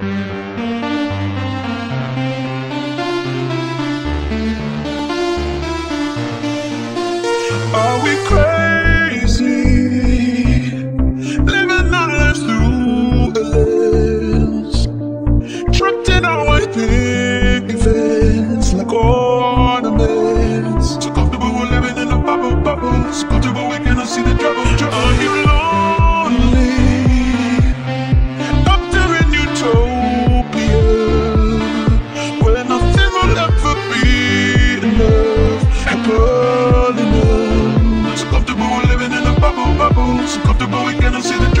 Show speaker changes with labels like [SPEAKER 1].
[SPEAKER 1] Bye. so comfortable we cannot see the